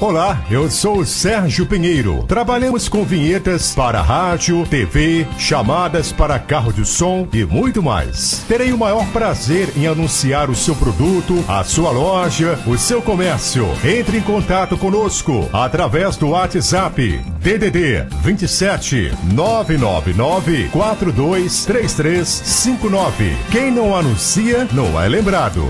Olá, eu sou o Sérgio Pinheiro. Trabalhamos com vinhetas para rádio, TV, chamadas para carro de som e muito mais. Terei o maior prazer em anunciar o seu produto, a sua loja, o seu comércio. Entre em contato conosco através do WhatsApp DDD 27 999 423359. Quem não anuncia não é lembrado.